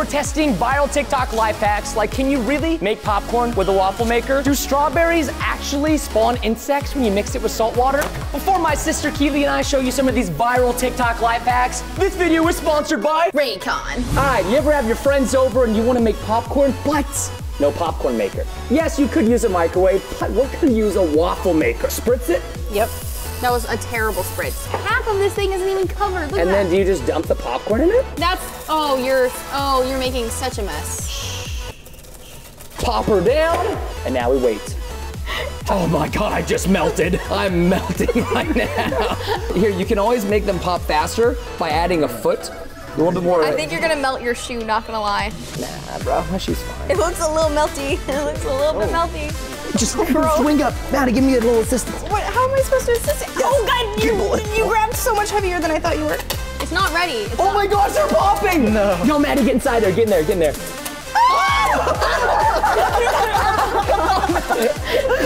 We're testing viral TikTok life hacks like can you really make popcorn with a waffle maker? Do strawberries actually spawn insects when you mix it with salt water? Before my sister Keely and I show you some of these viral TikTok life hacks, this video is sponsored by Raycon. All right, you ever have your friends over and you want to make popcorn, but no popcorn maker? Yes, you could use a microwave, but we're gonna use a waffle maker. Spritz it, Yep. That was a terrible spritz. Half of this thing isn't even covered. Look and then that. do you just dump the popcorn in it? That's oh you're oh you're making such a mess. Pop her down, and now we wait. Oh my god, I just melted. I'm melting right now. Here, you can always make them pop faster by adding a foot. A little bit more. I think you're gonna melt your shoe. Not gonna lie. Nah, bro, my shoe's fine. It looks a little melty. It looks a little bit oh. melty. Just swing up. Maddie, give me a little assistance. What? How am I supposed to assist? it? Oh God! You you grabbed so much heavier than I thought you were. It's not ready. It's Oh not- my gosh, they're popping! No. Yo, Maddie, get inside there. Get in there. Get in there.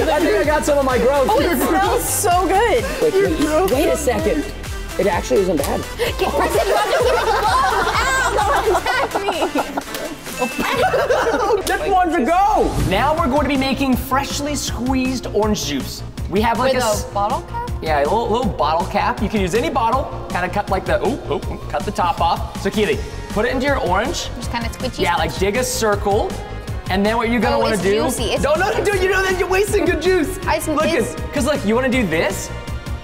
I think I got some of my growth. Oh, it smells so good. Wait, wait, wait a second. It actually isn't bad. Get Preston, you have to keep it close. Ow! Don't attack me. That's one to go. Now we're going to be making freshly squeezed orange juice. We have like With a, a s- bottle cap? yeah, a little, little bottle cap. You can use any bottle. Kind of cut like the ooh, ooh, ooh, cut the top off. So Keely, put it into your orange. Just kind of squishy. Yeah, like dig a circle. And then what you're gonna Oh, want to do? juicy, it's no, no, no, dude, you know that you're wasting good juice. I s- look, it's- because look, you want to do this,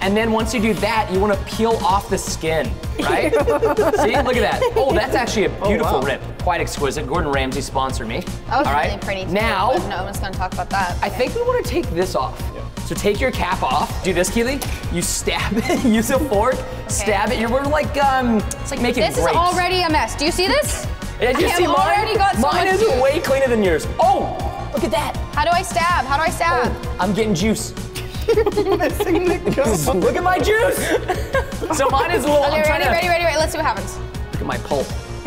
and then once you do that, you want to peel off the skin, right? See, look at that. Oh, that's actually a beautiful wow. rip. Quite exquisite. Gordon Ramsay sponsored me. That was All right. really pretty. Too, Now, but no one's gonna talk about that. I think we want to take this off. So take your cap off. Do this, Keely. You stab it. Use a fork. Stab it. You're we're like um, it's like making this is already a mess. Do you see this? Yeah, you I see have mine? got so mine much is juice. way cleaner than yours. Oh, look at that. How do I stab? How do I stab? I'm getting juice. Missing the gum. Look at my juice. so mine is a little. Okay, ready, to ready, ready, ready. Let's see what happens. look at my pulp.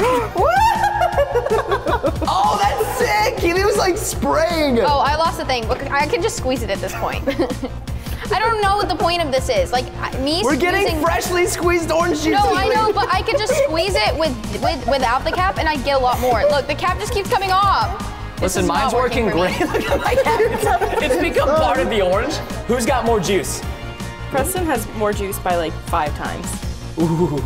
oh, that's sick. Keely was like spraying. Oh, I lost the thing. I can just squeeze it at this point. I don't know what the point of this is. Like me We're getting squeezing. freshly squeezed orange juice. No, I know, but I could just squeeze it with, with without the cap, and I get a lot more. Look, the cap just keeps coming off. Listen, mine's not working, great. Look at my. It's, it's become part of the orange. Who's got more juice? Preston has more juice by like five times. Ooh.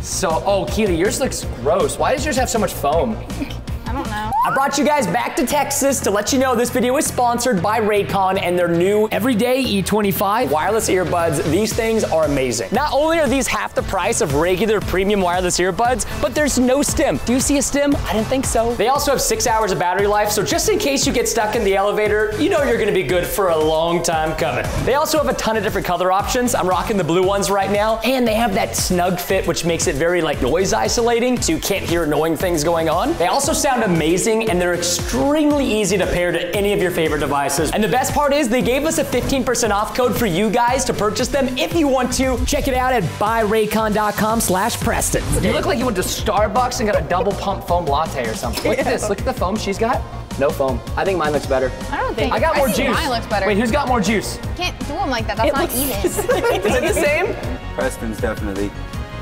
So, oh, Keely, yours looks gross. Why does yours have so much foam? I don't know. I brought you guys back to Texas to let you know this video is sponsored by Raycon and their new Everyday E25 wireless earbuds. These things are amazing. Not only are these half the price of regular premium wireless earbuds, but there's no stem. Do you see a stem? I didn't think so. They also have six hours of battery life, so just in case you get stuck in the elevator, you know you're gonna be good for a long time coming. They also have a ton of different color options. I'm rocking the blue ones right now, and they have that snug fit, which makes it very like noise isolating, so you can't hear annoying things going on. They also sound amazing, and they're extremely easy to pair to any of your favorite devices. And the best part is they gave us a 15% off code for you guys to purchase them if you want to. Check it out at buyraycon.com slash Preston. You look like you went to Starbucks and got a double pump foam latte or something. Look at this, look at the foam she's got. No foam. I think mine looks better. I don't think. I got more think juice. Mine looks better. Wait, who's got more juice? Can't do them like that. That's not even. Is it the same? Preston's definitely.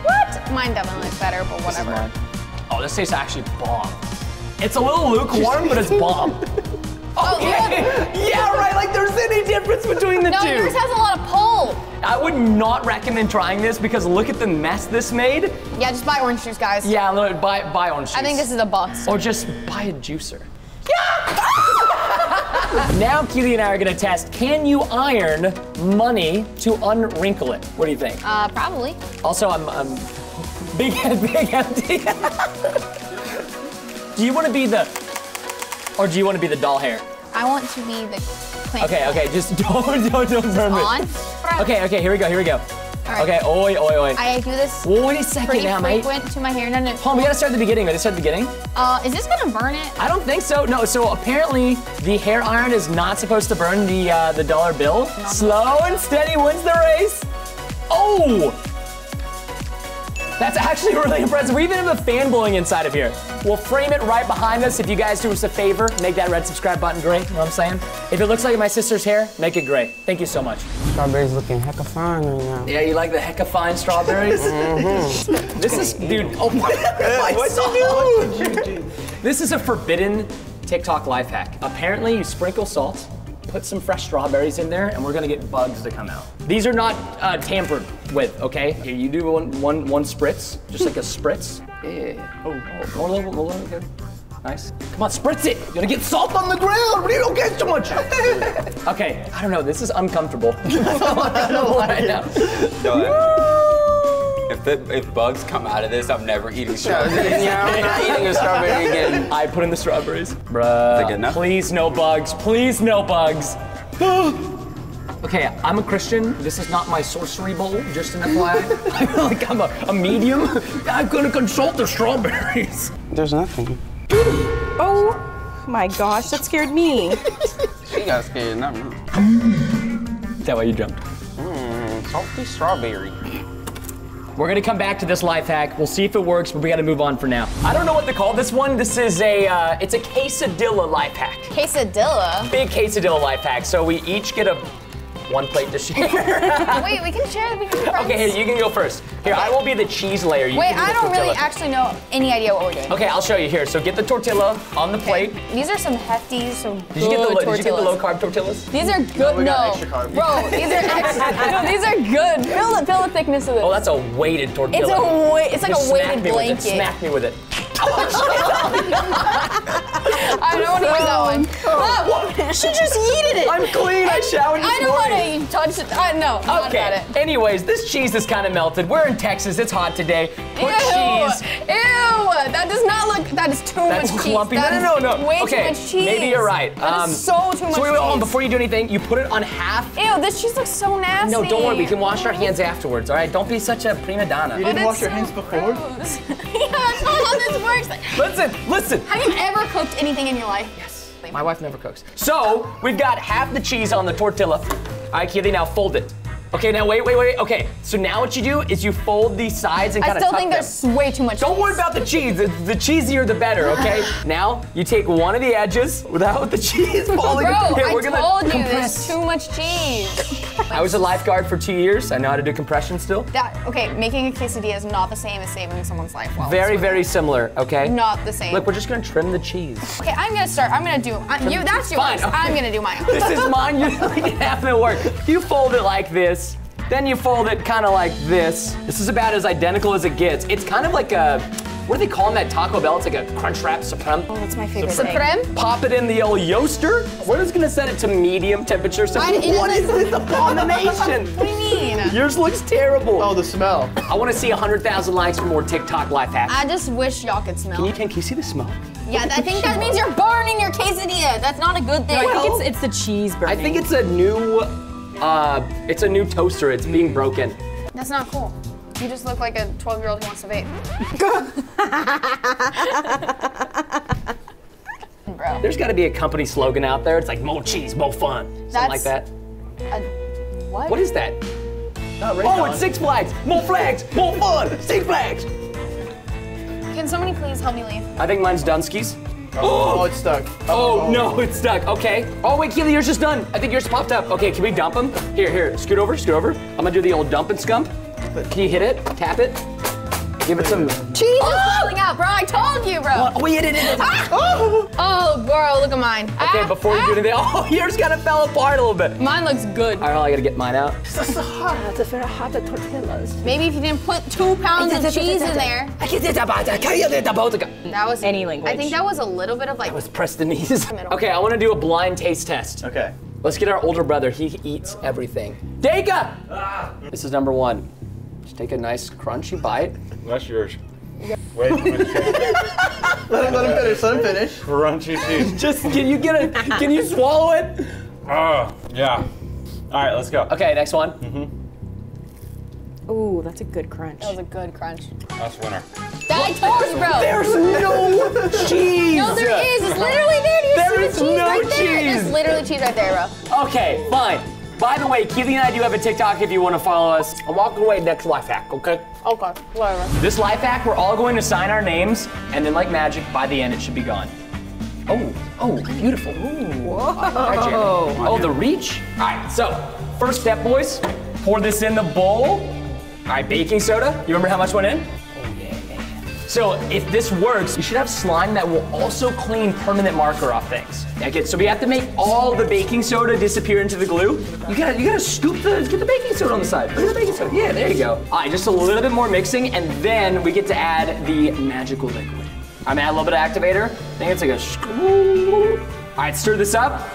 what? Mine definitely looks better, but This is whatever. mine. Oh, this tastes actually bomb. It's a little lukewarm, but it's bomb. Oh, Okay. yeah, right. Like there's any difference between the No, two. yours has a lot of pull. I would not recommend trying this because look at the mess this made. Yeah, just buy orange juice, guys. Yeah, look, buy buy orange juice. I think this is a bust. Or just buy a juicer. Yeah. now Keely and I are gonna test, can you iron money to unwrinkle it? What do you think? Uh, probably. Also, I'm, I'm big, big empty. Do you wanna be the, or do you wanna be the doll hair? I want to be the plant. Okay, okay, just don't, don't, don't burn it. Okay, okay, here we go, here we go. Right. Okay, oi, oi, oi. I do this Wait a second pretty now, mate. frequent to my hair. No, no. Hold on, we gotta start at the beginning. We gotta start at the beginning. Uh, is this gonna burn it? I don't think so. No, so apparently the hair iron is not supposed to burn the uh, the dollar bill. Slow and steady wins the race. Oh! That's actually really impressive. We even have a fan blowing inside of here. We'll frame it right behind us. If you guys do us a favor, make that red subscribe button gray. You know what I'm saying? If it looks like my sister's hair, make it gray. Thank you so much. Strawberries looking hecka fine right now. Yeah, you like the hecka fine strawberries? mm -hmm. This is, dude. Oh my, my What'd you do? This is a forbidden TikTok life hack. Apparently, you sprinkle salt, put some fresh strawberries in there, and we're gonna get bugs to come out. These are not uh, tampered with, okay? Here, you do one, one, one spritz, just like a spritz. Yeah. Oh, oh, more level, more level, good. Nice. Come on, spritz it. You're gonna get salt on the ground. You don't get too much. okay, I don't know. This is uncomfortable. right now. No, if, the, if bugs come out of this, I'm never eating strawberries. yeah, I'm not eating a strawberry again. I put in the strawberries. Bruh. Is it good enough? Please no bugs. Please no bugs. okay, I'm a Christian. This is not my sorcery bowl, just an FYI. I feel like I'm a, a medium. I'm gonna consult the strawberries. There's nothing. Oh my gosh, that scared me. She got scared, not me. Is that why you jumped? Mmm, salty strawberry. We're gonna come back to this life hack. We'll see if it works, but we gotta move on for now. I don't know what to call this one. This is a, uh, it's a quesadilla life hack. Quesadilla. Big quesadilla life hack. So we each get a one plate to share. Wait, we can share. We can be okay, here you can go first. Here, I will be the cheese layer. You Wait, can be I don't really actually know any idea what we're doing. Okay, I'll show you here. So get the tortilla on the plate. These are some hefty, some Did you, get the, good lo- did you get the low carb tortillas? These are good. we No, got extra carbs. bro, these are extra. no, these are good. Feel the, feel the thickness of this. Oh, that's a weighted tortilla. it's a wa- It's like Just a weighted me blanket. It. Smack me with it. I don't want to use that one. Oh, ah, she just yeeted it. I'm clean. I showered this I don't want morning. to touch it. I, no, not Okay. about it. Anyways, this cheese is kind of melted. We're in Texas. It's hot today. Put Ew, cheese. ew, that does not look, that is too That's much cheese. clumpy. No, no, no, no. Way okay, too much cheese. maybe you're right. That is um, so too much So wait, wait, hold on. Before you do anything, you put it on half. Ew, this cheese looks so nasty. No, don't worry. We can wash our hands afterwards. All right. Don't be such a prima donna. You didn't That's wash your so hands before? that's not how this works. Listen, listen. Have you ever cooked anything in your life? Yes. My wife never cooks. So we've got half the cheese on the tortilla. All right, Keely, now fold it. Okay, now wait, wait, wait. Okay, so now what you do is you fold these sides and kind of I still think them. there's way too much Don't cheese. worry about the cheese. The, the cheesier the better, okay? now you take one of the edges without the cheese falling. Bro, Here, I we're gonna told you compress. there's too much cheese. I was a lifeguard for two years. I know how to do compression still. That okay, making a quesadilla is not the same as saving someone's life Very, very similar, okay? not the same. Look, we're just gonna trim the cheese. okay, I'm gonna start. I'm gonna do. I'm, you, that's yours. Fine, okay. I'm gonna do my own. This is mine. You half of the work. You fold it like this. Then you fold it kind of like this. This is about as identical as it gets. It's kind of like a, what do they call them at Taco Bell? It's like a crunch wrap supreme. Oh, that's my favorite thing. Supreme? Pop it in the old yoaster. We're just gonna set it to medium temperature. So Why- what is this abomination? What do you mean? Yours looks terrible. Oh, the smell. I want to see 100,000 likes for more TikTok life hacks. I just wish y'all could smell. Can you, can, can you see the smoke? yeah, I think that means you're burning your quesadilla. That's not a good thing. I think it's, it's the cheese burning. I think it's a new, uh, it's a new toaster. It's being broken. That's not cool. You just look like a 12 year old who wants to vape. Bro. There's got to be a company slogan out there. It's like more cheese, more fun, something like that. That's- What? What is that? Oh, it's Six Flags. More flags, more fun. Six Flags. Can somebody please help me leave? I think mine's Dunsky's. Oh, oh, oh, it's stuck. Oh, oh, no, it's stuck. Okay. Oh wait, Keely, yours just done. I think yours popped up. Okay, can we dump them? Here, here. Scoot over, scoot over. I'm gonna do the old dump and scump. Can you hit it? Tap it. Give it some. Cheese is falling out, bro. I told you, bro. Oh, we hit it. in- Oh, bro, look at mine. Okay, Ah, before you ah. do anything, oh, yours kind of fell apart a little bit. Mine looks good. All right, I gotta get mine out. Maybe if you didn't put two pounds of cheese in there. That That was Any language. I think that was a little bit of like. was Prestonese. okay, I wanna do a blind taste test. Okay. Let's get our older brother. He eats everything. Deka! This is number one. Just take a nice crunchy bite. That's yours. Wait, let me check. Let him, let him finish. Let him finish. crunchy cheese. Just can you get it? Can you swallow it? Oh, yeah. All right, let's go. Okay, next one. Mm-hmm. Ooh, that's a good crunch. That was a good crunch. That's winner. That I told you, bro. There's no cheese. no, there is. It's literally there. Do you There see is the cheese no right there? There's literally cheese right there, bro. Okay, fine. By the way, Keely and I do have a TikTok if you want to follow us. I'm walking away next life hack, okay? Oh okay, whatever. This life hack, we're all going to sign our names, and then like magic, by the end it should be gone. Oh, oh, beautiful. Ooh. All right, Jeremy. Oh, the reach. All right, so first step, boys. Pour this in the bowl. All right, baking soda. You remember how much went in? So if this works, you should have slime that will also clean permanent marker off things. Okay, so we have to make all the baking soda disappear into the glue. You gotta, you gotta scoop the, get the baking soda on the side. Look at the baking soda. Yeah, there you go. All right, just a little bit more mixing, and then we get to add the magical liquid. I'm gonna add a little bit of activator. I think it's like a scoop. All right, stir this up.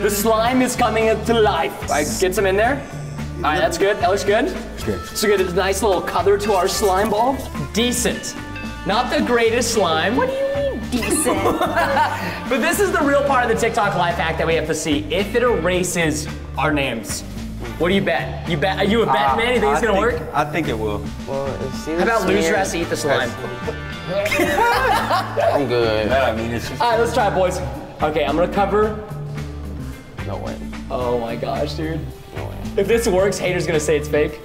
The slime is coming to life. All right, get some in there. All right, that's good. That looks good. It's good. So we get a nice little color to our slime ball. Decent. Not the greatest slime. What do you mean Decent. But this is the real part of the TikTok life hack that we have to see. If it erases our names, what do you bet? You bet? Are you a bet ah, man? You think it's gonna think- work? I think it will. Well, it's How about loser smeared. has to eat the slime? I'm good. I mean, it's just. All right, let's try it, boys. Okay, I'm gonna cover. No way. Oh my gosh, dude. No way. If this works, haters gonna say it's fake.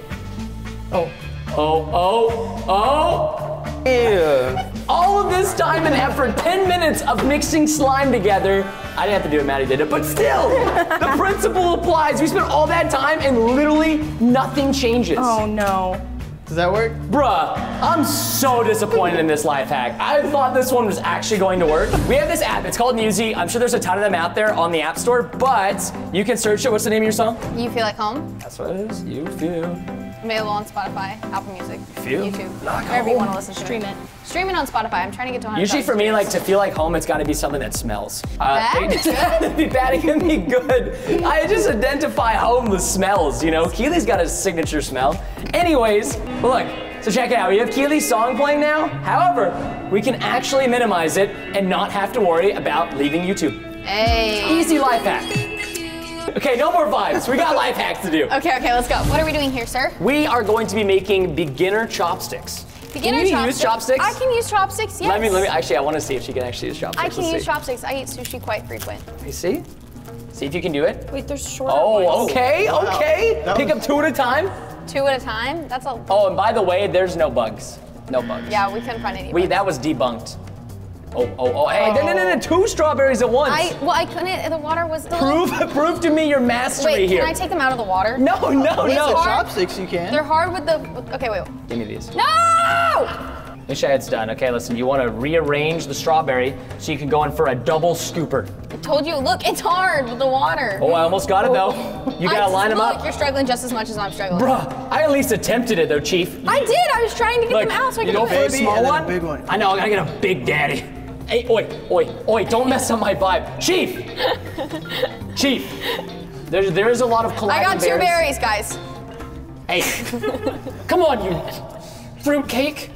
Oh, oh, oh, oh. Yeah. All of this time and effort, 10 minutes of mixing slime together. I didn't have to do it, Maddie did it, but still, the principle applies. We spent all that time and literally nothing changes. oh no. Does that work? Bruh, I'm so disappointed in this life hack. I thought this one was actually going to work. We have this app, it's called Newsy. I'm sure there's a ton of them out there on the App Store, but you can search it. What's the name of your song? You feel like home? That's what it is. You feel. Available on Spotify, Apple Music, Feel YouTube, like wherever you want to listen to Stream it. it. Stream it on Spotify. I'm trying to get to 100. Usually for me, like to feel like home, it's got to be something that smells. Uh, Bad? It's be bad. It can be good. I just identify home with smells. You know, Keely's got a signature smell. Anyways, look. So check it out. We have Keely's song playing now. However, we can actually minimize it and not have to worry about leaving YouTube. Hey. Easy life hack. Okay, no more vibes. We got life hacks to do. Okay, okay, let's go. What are we doing here, sir? We are going to be making beginner chopsticks. Beginner can you chopsticks. use chopsticks? I can use chopsticks. Yes. Let me, let me. Actually, I want to see if she can actually use chopsticks. I can Let's use see. chopsticks. I eat sushi quite frequent. You see? See if you can do it. Wait, there's short. Oh, okay, okay. That Pick was- up two at a time. Two at a time. That's a. Oh, and by the way, there's no bugs. No bugs. Yeah, we couldn't find any. We that was debunked. Oh, oh, oh. Hey, no, no, no, no. Two strawberries at once. I well, I couldn't. The water was the. prove, prove to me your mastery Wait, here. can I take them out of the water? no, no, These no. are- Chopsticks, you can. They're hard with the. okay, wait. wait. Give me these. No! Misha, it's done. Okay, listen. You want to rearrange the strawberry so you can go in for a double scooper. I told you. Look, it's hard with the water. Oh, I almost got it though. Oh. You gotta line them look, up. You're struggling just as much as I'm struggling. Bruh, I at least attempted it though, Chief. I did. I was trying to get Look, them out so I you could go do for a it. Baby, small and a one? big one. I know, I gotta get a big daddy. Hey, oi, oi, oi, don't mess up my vibe. Chief! Chief! There's, there is a lot of I got two berries, guys. Hey, come on, you fruitcake.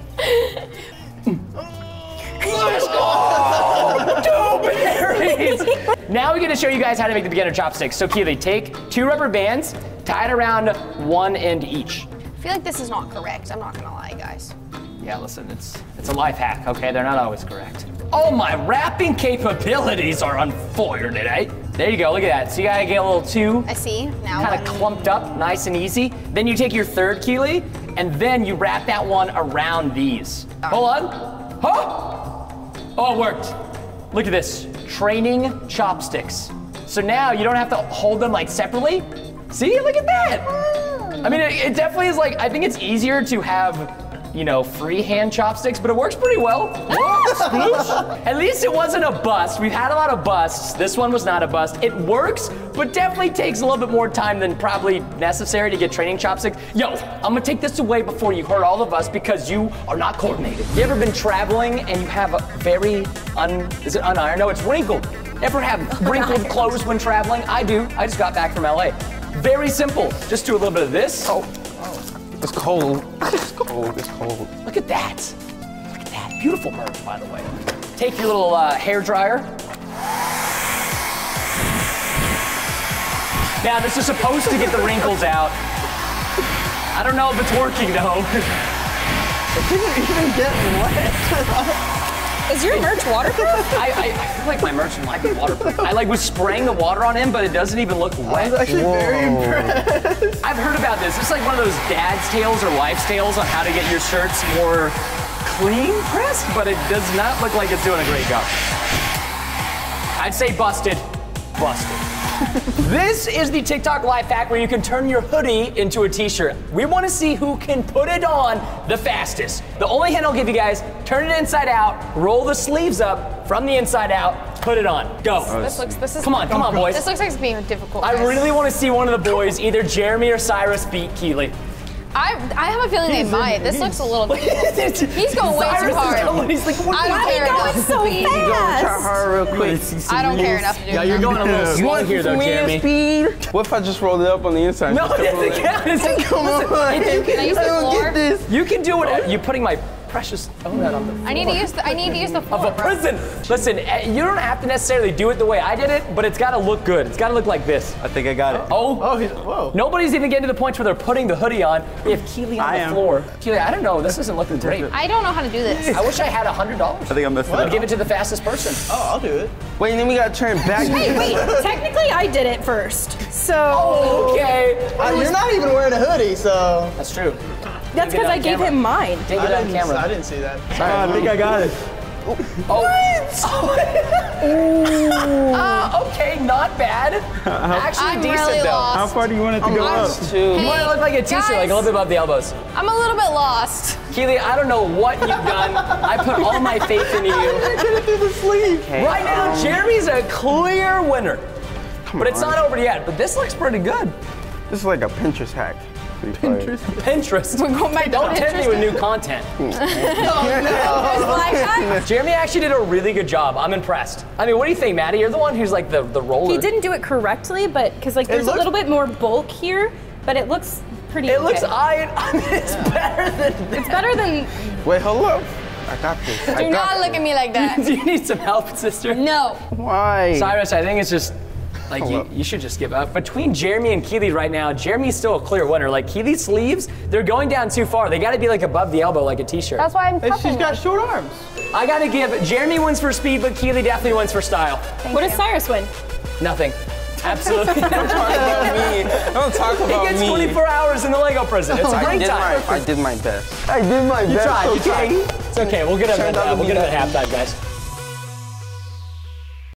Let's go! Two berries! Now we're gonna show you guys how to make the beginner chopsticks. So Keely, take two rubber bands, tie it around one end each. I feel like this is not correct. I'm not gonna lie, guys. Yeah, listen, it's it's a life hack, okay? They're not always correct. Oh, my wrapping capabilities are on fire today. There you go, look at that. So you gotta get a little two I see. Now kind of what? clumped up, nice and easy. Then you take your third Keely, and then you wrap that one around these. Ah. Hold on. Huh? Oh, it worked. Look at this. Training chopsticks. So now you don't have to hold them like separately. See, look at that. Hmm. I mean, it, it definitely is like, I think it's easier to have, you know, freehand chopsticks, but it works pretty well. At least it wasn't a bust. We've had a lot of busts. This one was not a bust. It works, but definitely takes a little bit more time than probably necessary to get training chopsticks. Yo, I'm gonna take this away before you hurt all of us because you are not coordinated. You ever been traveling and you have a very un, is it unironed? No, it's wrinkled. Ever have wrinkled clothes when traveling? I do. I just got back from LA. Very simple. Just do a little bit of this. Oh, It's cold. It's cold. It's cold. look at that. Look at that. Beautiful merch, by the way. Take your little uh, hair dryer. Now, this is supposed to get the wrinkles out. I don't know if it's working though. It didn't even get wet. Is your merch waterproof? I, I, I feel like my merch might be waterproof. I like was spraying the water on him, but it doesn't even look I wet. was actually very impressed. I've heard about this. It's like one of those dad's tales or wife's tales on how to get your shirts more clean pressed, but it does not look like it's doing a great job. I'd say busted. Busted. This is the TikTok life hack where you can turn your hoodie into a t-shirt. We want to see who can put it on the fastest. The only hint I'll give you guys, turn it inside out, roll the sleeves up from the inside out, put it on. Go. This looks. This is. Come on, come on, boys. This looks like it's being difficult. I really want to see one of the boys, either Jeremy or Cyrus, beat Keely. I, I have a feeling they might. This looks a little difficult. He's going way Cyrus too is hard. going- he's like, what I don't heck? care going enough. so Speed. fast. Try hard real quick. I don't care enough to do Yeah, you're going a little slow here though, Jeremy. speed. What if I just rolled it up on the inside? No, Just it kept doesn't count. Come on. listen, Can I use the don't floor? this. You can do whatever. Oh. You're putting my precious donut on the I need to use the. I need to use the of floor. a bro. prison. Listen, eh, you don't have to necessarily do it the way I did it, but it's got to look good. It's got to look like this. I think I got it. Oh, Oh, he's, whoa. nobody's even getting to the point where they're putting the hoodie on. We have Keely on I the am. floor. Keely, I don't know. This isn't looking great. I don't know how to do this. I wish I had a hundred dollars. I think I messed it I'd up. give it to the fastest person. Oh, I'll do it. Wait, and then we gotta turn back. Wait, wait. Technically, I did it first. So Okay, Uh, you're not even wearing a hoodie, so. that's true. That's because I gave camera. him mine. Take I it on didn't, I didn't see that. I think I got it. Oh. Ah, okay, not bad. Actually I'm decent really though. How far do you want it to go up? You want to look like a t-shirt, like a little bit above the elbows. I'm a little bit lost. Keely, I don't know what you've done. I put all my faith in you. Right now, Jeremy's a clear winner. but it's not over yet. But this looks pretty good. This is like a Pinterest hack. Pinterest? Pinterest. We're going back Don't tempt me Pinterest. with new content. Hmm. Oh, like, I- Jeremy actually did a really good job. I'm impressed. I mean, what do you think, Maddie? You're the one who's like the, the roller. He didn't do it correctly, but because like there's looks- a little bit more bulk here, but it looks pretty. It looks, okay. I, I mean, it's better than It's better than. Wait, hold up. I got this. I do got not look at me like that. Do you need some help, sister? No. Why? Cyrus, I think it's just like you, you should just give up. Between Jeremy and Keely right now, Jeremy's still a clear winner. Like Keely's sleeves, they're going down too far. They got to be like above the elbow, like a t-shirt. That's why I'm Hey, puffing. she's got short arms. I got to give Jeremy wins for speed, but Keely definitely wins for style. what does Cyrus win? Nothing. Absolutely. Don't talk about me. Don't talk about me. he about gets me. 24 hours in the Lego prison. It's a I great did, time. my, I did my best. I did my You best. tried. You okay? It's okay. We'll get him. Turned At, out uh, we'll get him at halftime, guys.